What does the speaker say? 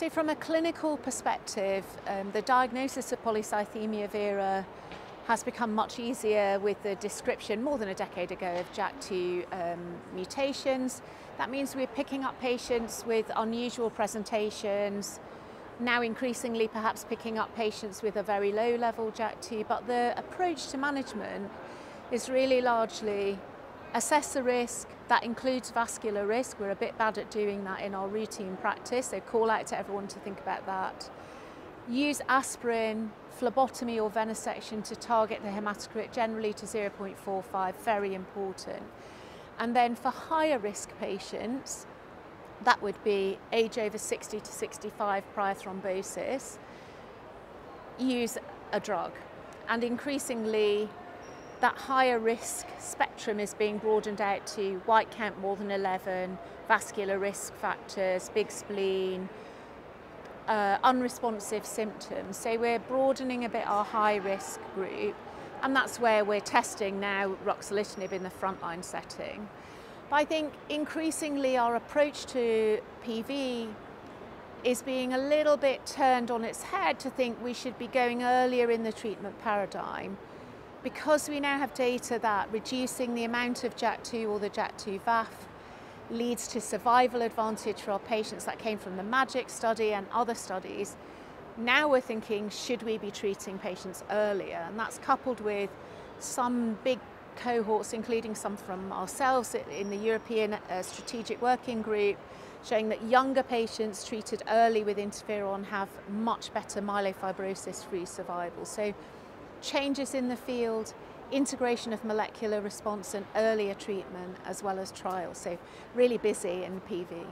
So from a clinical perspective, um, the diagnosis of polycythemia vera has become much easier with the description more than a decade ago of JAK2 um, mutations. That means we're picking up patients with unusual presentations, now increasingly perhaps picking up patients with a very low level JAK2, but the approach to management is really largely assess the risk, that includes vascular risk, we're a bit bad at doing that in our routine practice, so call out to everyone to think about that. Use aspirin, phlebotomy or venesection to target the hematocrit generally to 0.45, very important. And then for higher risk patients, that would be age over 60 to 65 prior thrombosis, use a drug. And increasingly, that higher risk spectrum is being broadened out to white count more than 11, vascular risk factors, big spleen, uh, unresponsive symptoms. So we're broadening a bit our high risk group, and that's where we're testing now ruxolitinib in the frontline setting. But I think increasingly our approach to PV is being a little bit turned on its head to think we should be going earlier in the treatment paradigm because we now have data that reducing the amount of JAK2 or the JAK2 VAF leads to survival advantage for our patients that came from the MAJIC study and other studies, now we're thinking, should we be treating patients earlier? And that's coupled with some big cohorts, including some from ourselves in the European uh, Strategic Working Group, showing that younger patients treated early with interferon have much better myelofibrosis-free survival. So changes in the field, integration of molecular response and earlier treatment as well as trials. So really busy in PV.